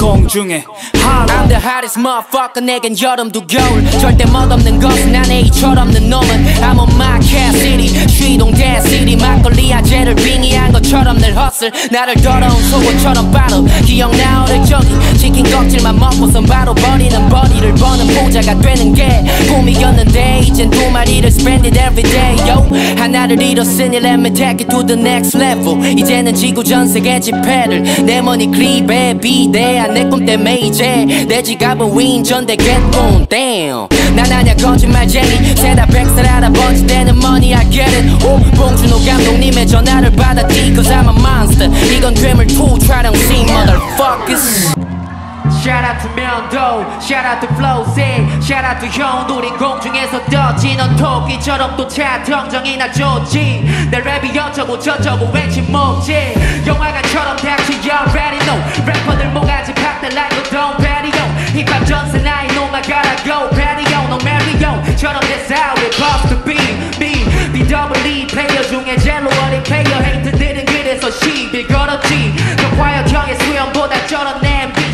공중에 I'm the hottest motherfucker 내겐 여름도 겨울. 절대 멋없는 것은 난 A 철없는 놈은. I'm on my cat city 쉬동 dance city. 막걸리 아재를 빙의한 것처럼 늘 헛슬. 나를 더러운 속옷처럼 바로 기억나 오늘 저기 치킨 껍질만 먹고선 바로 버리는 버리를 버는 보자가 되는 게 꿈이었는데 이젠 두 마리를 spend it every day 하나를 잃었으니 let me take it to the next level 이제는 지구 전 세계 지폐를 내 머니 클립에 비대한 내꿈 때문에 이제 내 지갑은 윈전대 getgone damn 난 아냐 거짓말쟁이 세다 백살 알아버지 되는 money I get it 오 봉준호 감독님의 전화를 받았지 cause I'm a monster 이건 괴물 2 촬영 scene motherfuckers Shout out to 면도 Shout out to flow sick Shout out to 형 우린 공중에서 떴지 넌 토끼처럼 또 차 정정이나 좋지 내 랩이 어쩌고 저쩌고 왠지 먹지 영화관처럼 닥치 you already know 래퍼들 뭐가지 팍들 like you don't patio 힙합 전세 나이 I gotta go patio no Mario 처럼 that's how it supposed to be me BWE 플레이어 중에 젤로 어린 플레이어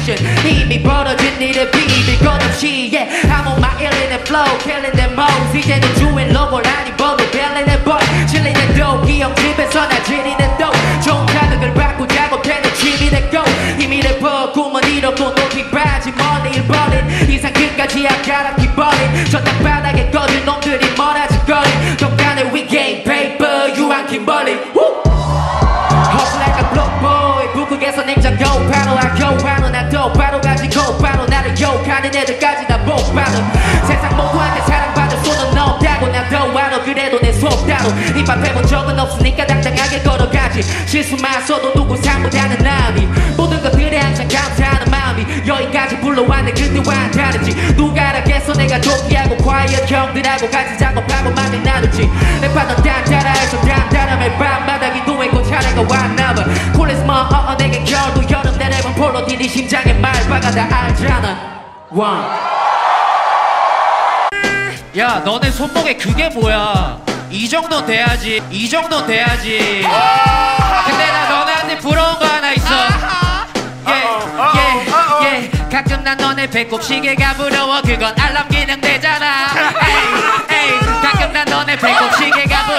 내 ambition 이미 벌어진 일을 비비 끝없이 yeah I'm on my and flow killing them modes 이제는 주인 입어도 belling and boy. chillin' and dope 기억 집에서 나 지리는 dope 좋은 자극을 받고 작업되는 취미 됐고 이미 래퍼 꿈은 이렇고 높이 빠진 멀리 버린 이상 끝까지 아까랑기 버린 저 땅바닥에 꺼진 놈들이 멀어질 거리. 독단의 we game paper 유한 김벌리 따로 힙합 해본 적은 없으니까 당당하게 걸어가지. 실수만 써도 누구 상보다는 남이. 모든 것들에 항상 감사하는 마음이. 여기까지 불러왔네 그때와는 다르지. 누가 알았겠어? 내가 도끼하고 quiet 형들하고 같이 작업하고 많이 나누지. 랩하던 단단해서 단단함에 밤마다 기도했고 차례가 왔나봐. 콜레스마 어어 내게 겨울도 여름 내 랩은 폴로 뛰니 심장에 말박아 다 알잖아. One 야 너네 손목에 그게 뭐야 이 정도 돼야지 이 정도 돼야지. 근데 나 너네한테 부러운 거 하나 있어. 예예 예. 가끔 난 너네 배꼽 시계가 부러워. 그건 알람 기능 되잖아. 에이 에이. 가끔 난 너네 배꼽 시계가 부러워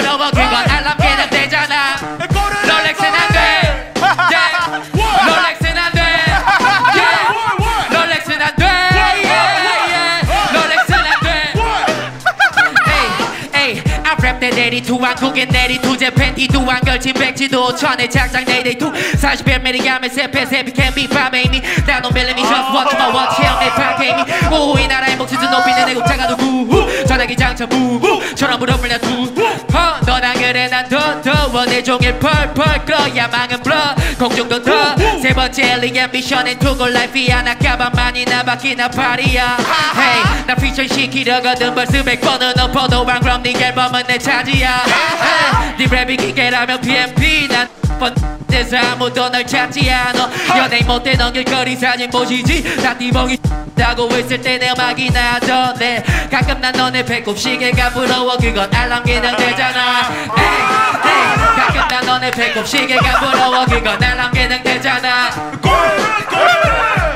내리투 한국의 내리투 제 팬티도 안 걸친 백지도 천의 작장 내리투 41mm 하면 세패 세피 can be 밤에 이미 나노 밀리미 just watch my watch here 내 파케미 오이 나라의 목소리 높이는 내 곡자가 누구? 전화기 장차 무무처럼 물어물려 두. 어, 너랑 그래 난더 원의 종일 펄펄 끓어야 망은 블러. 공중도 더세 번째 엘리의 미션은 투골 라이프 하나 가방만이나 바퀴나 팔이야. Hey 나 피처 시키려거든 벌써 백 번은 엎어도 안 그럼 네 앨범은 내 차지야. 네 랩이 기계라면 PMP 난 번째서 아무도 널 찾지 않아. 연예인 못돼 넘길 거리 사진 보시지. 다 띠멍이 다고 있을 때내 음악이 나던데 가끔 난 너네 배꼽 시계가 부러워. 그건 알람 기능 되잖아 배꼽 시계가 부러워 그건 알람 기능 되잖아 꼴! 꼴!